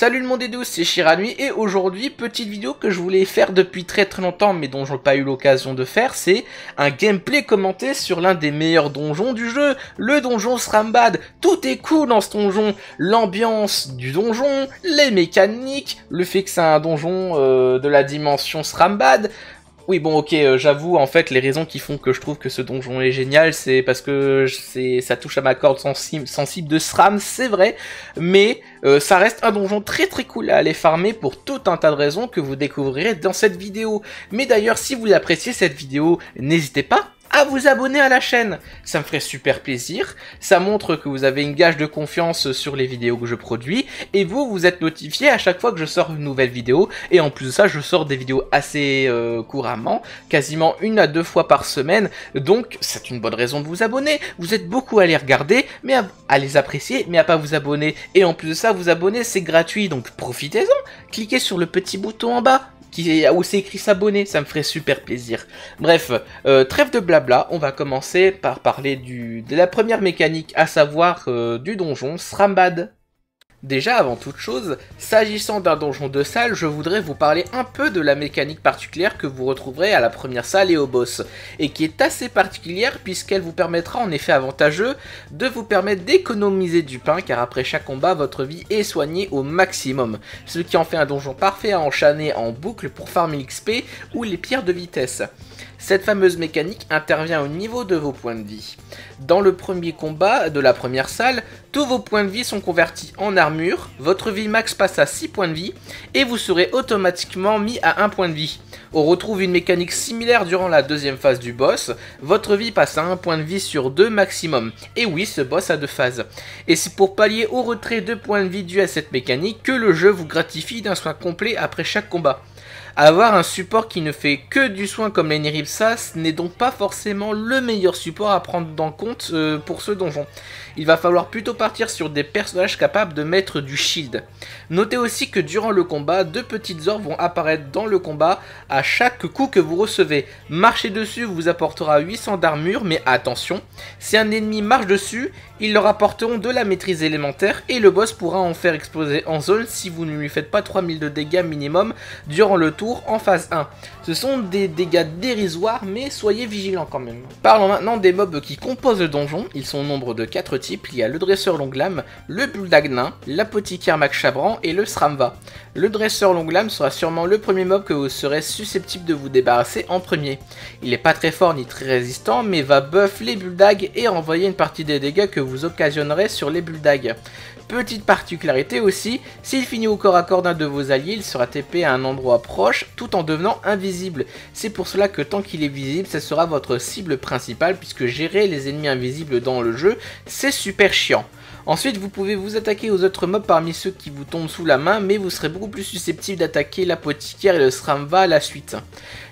Salut le monde et douce, c'est Shiranui et aujourd'hui, petite vidéo que je voulais faire depuis très très longtemps mais dont je n'ai pas eu l'occasion de faire, c'est un gameplay commenté sur l'un des meilleurs donjons du jeu, le donjon Srambad. Tout est cool dans ce donjon, l'ambiance du donjon, les mécaniques, le fait que c'est un donjon euh, de la dimension Srambad, oui, bon, ok, euh, j'avoue, en fait, les raisons qui font que je trouve que ce donjon est génial, c'est parce que ça touche à ma corde sensible, sensible de SRAM, c'est vrai, mais euh, ça reste un donjon très très cool à aller farmer pour tout un tas de raisons que vous découvrirez dans cette vidéo. Mais d'ailleurs, si vous appréciez cette vidéo, n'hésitez pas à vous abonner à la chaîne. Ça me ferait super plaisir. Ça montre que vous avez une gage de confiance sur les vidéos que je produis. Et vous, vous êtes notifié à chaque fois que je sors une nouvelle vidéo. Et en plus de ça, je sors des vidéos assez euh, couramment, quasiment une à deux fois par semaine. Donc, c'est une bonne raison de vous abonner. Vous êtes beaucoup à les regarder, mais à, les apprécier, mais à pas vous abonner. Et en plus de ça, vous abonner, c'est gratuit. Donc, profitez-en. Cliquez sur le petit bouton en bas qui, où c'est écrit s'abonner, ça me ferait super plaisir. Bref, euh, trêve de blabla, on va commencer par parler du, de la première mécanique, à savoir euh, du donjon Srambad. Déjà, avant toute chose, s'agissant d'un donjon de salle, je voudrais vous parler un peu de la mécanique particulière que vous retrouverez à la première salle et au boss, et qui est assez particulière puisqu'elle vous permettra en effet avantageux de vous permettre d'économiser du pain car après chaque combat, votre vie est soignée au maximum, ce qui en fait un donjon parfait à enchaîner en boucle pour farmer l'XP ou les pierres de vitesse. Cette fameuse mécanique intervient au niveau de vos points de vie. Dans le premier combat de la première salle, tous vos points de vie sont convertis en armure, votre vie max passe à 6 points de vie, et vous serez automatiquement mis à 1 point de vie. On retrouve une mécanique similaire durant la deuxième phase du boss, votre vie passe à 1 point de vie sur 2 maximum. Et oui, ce boss a deux phases. Et c'est pour pallier au retrait de points de vie dû à cette mécanique que le jeu vous gratifie d'un soin complet après chaque combat. Avoir un support qui ne fait que du soin comme l'Eniripsas n'est donc pas forcément le meilleur support à prendre en compte euh, pour ce donjon. Il va falloir plutôt partir sur des personnages capables de mettre du shield. Notez aussi que durant le combat, deux petites orbes vont apparaître dans le combat à chaque coup que vous recevez. Marcher dessus vous apportera 800 d'armure, mais attention, si un ennemi marche dessus, ils leur apporteront de la maîtrise élémentaire et le boss pourra en faire exploser en zone si vous ne lui faites pas 3000 de dégâts minimum durant le en phase 1. Ce sont des dégâts dérisoires mais soyez vigilants quand même. Parlons maintenant des mobs qui composent le donjon, ils sont au nombre de 4 types, il y a le dresseur longlame, le buldagnin, l'apothicaire Chabran et le Sramva. Le dresseur longlame sera sûrement le premier mob que vous serez susceptible de vous débarrasser en premier. Il n'est pas très fort ni très résistant mais va buff les buldags et envoyer une partie des dégâts que vous occasionnerait sur les buldags. Petite particularité aussi, s'il finit au corps à corps d'un de vos alliés, il sera TP à un endroit proche tout en devenant invisible. C'est pour cela que tant qu'il est visible, ce sera votre cible principale puisque gérer les ennemis invisibles dans le jeu, c'est super chiant. Ensuite, vous pouvez vous attaquer aux autres mobs parmi ceux qui vous tombent sous la main, mais vous serez beaucoup plus susceptible d'attaquer l'apothicaire et le Sramva à la suite.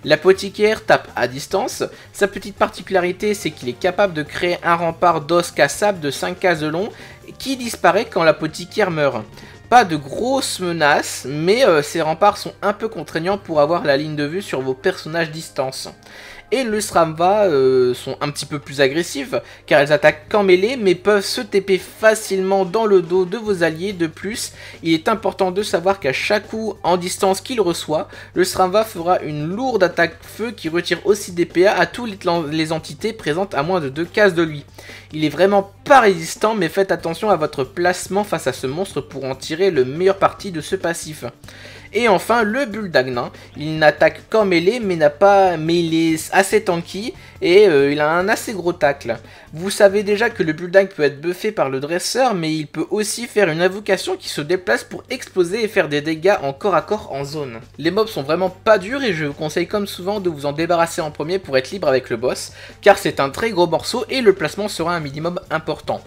L'apothicaire tape à distance. Sa petite particularité, c'est qu'il est capable de créer un rempart d'os cassable de 5 cases de long qui disparaît quand l'apothicaire meurt. Pas de grosses menaces, mais euh, ces remparts sont un peu contraignants pour avoir la ligne de vue sur vos personnages distance et le Sramva euh, sont un petit peu plus agressifs car elles attaquent qu'en mêlée mais peuvent se TP facilement dans le dos de vos alliés. De plus, il est important de savoir qu'à chaque coup en distance qu'il reçoit, le Sramva fera une lourde attaque feu qui retire aussi des PA à toutes les entités présentes à moins de 2 cases de lui. Il est vraiment pas résistant mais faites attention à votre placement face à ce monstre pour en tirer le meilleur parti de ce passif. Et enfin, le Buldagnin. Il n'attaque qu'en mêlée, mais, pas, il est assez tanky et euh, il a un assez gros tacle. Vous savez déjà que le Bulldog peut être buffé par le dresseur, mais il peut aussi faire une invocation qui se déplace pour exploser et faire des dégâts en corps à corps en zone. Les mobs sont vraiment pas durs et je vous conseille comme souvent de vous en débarrasser en premier pour être libre avec le boss, car c'est un très gros morceau et le placement sera un minimum important.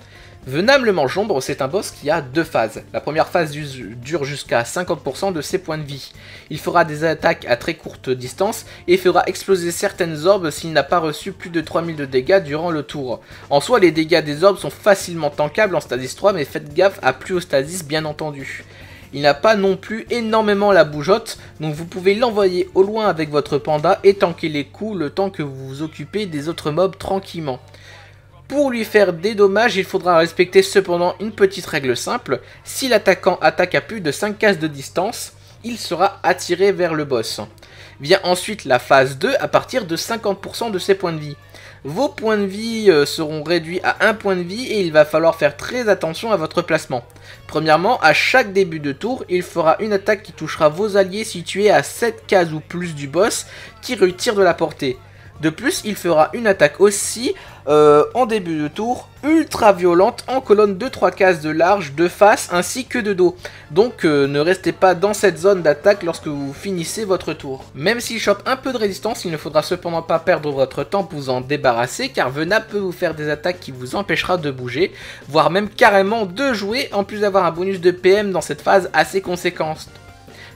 Venable le Mangeombre, c'est un boss qui a deux phases. La première phase dure jusqu'à 50% de ses points de vie. Il fera des attaques à très courte distance et fera exploser certaines orbes s'il n'a pas reçu plus de 3000 de dégâts durant le tour. En soi, les dégâts des orbes sont facilement tankables en Stasis 3, mais faites gaffe à plus haut Stasis bien entendu. Il n'a pas non plus énormément la bougeotte, donc vous pouvez l'envoyer au loin avec votre panda et tanker les coups le temps que vous vous occupez des autres mobs tranquillement. Pour lui faire des dommages, il faudra respecter cependant une petite règle simple. Si l'attaquant attaque à plus de 5 cases de distance, il sera attiré vers le boss. Vient ensuite la phase 2 à partir de 50% de ses points de vie. Vos points de vie euh, seront réduits à 1 point de vie et il va falloir faire très attention à votre placement. Premièrement, à chaque début de tour, il fera une attaque qui touchera vos alliés situés à 7 cases ou plus du boss qui retire de la portée. De plus, il fera une attaque aussi euh, en début de tour, ultra violente, en colonne de 3 cases de large, de face ainsi que de dos. Donc euh, ne restez pas dans cette zone d'attaque lorsque vous finissez votre tour. Même s'il chope un peu de résistance, il ne faudra cependant pas perdre votre temps pour vous en débarrasser, car Vena peut vous faire des attaques qui vous empêchera de bouger, voire même carrément de jouer, en plus d'avoir un bonus de PM dans cette phase assez conséquente.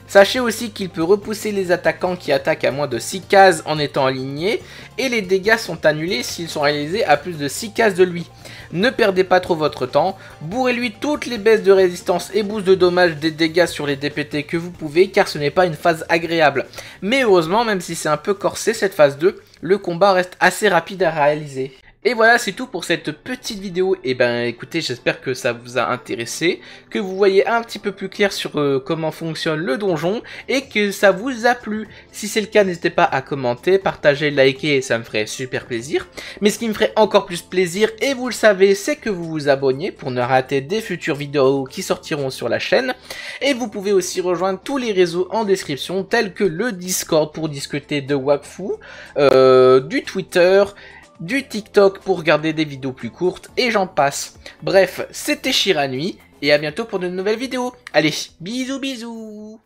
Sachez aussi qu'il peut repousser les attaquants qui attaquent à moins de 6 cases en étant alignés, et les dégâts sont annulés s'ils sont réalisés à plus de 6 cases de lui. Ne perdez pas trop votre temps, bourrez-lui toutes les baisses de résistance et boosts de dommages des dégâts sur les DPT que vous pouvez, car ce n'est pas une phase agréable. Mais heureusement, même si c'est un peu corsé cette phase 2, le combat reste assez rapide à réaliser. Et voilà, c'est tout pour cette petite vidéo. Et ben écoutez, j'espère que ça vous a intéressé, que vous voyez un petit peu plus clair sur euh, comment fonctionne le donjon et que ça vous a plu. Si c'est le cas, n'hésitez pas à commenter, partager, liker, ça me ferait super plaisir. Mais ce qui me ferait encore plus plaisir, et vous le savez, c'est que vous vous abonniez pour ne rater des futures vidéos qui sortiront sur la chaîne. Et vous pouvez aussi rejoindre tous les réseaux en description, tels que le Discord pour discuter de Wakfu, euh, du Twitter, du TikTok pour regarder des vidéos plus courtes, et j'en passe. Bref, c'était Shiranui, et à bientôt pour de nouvelles vidéos. Allez, bisous bisous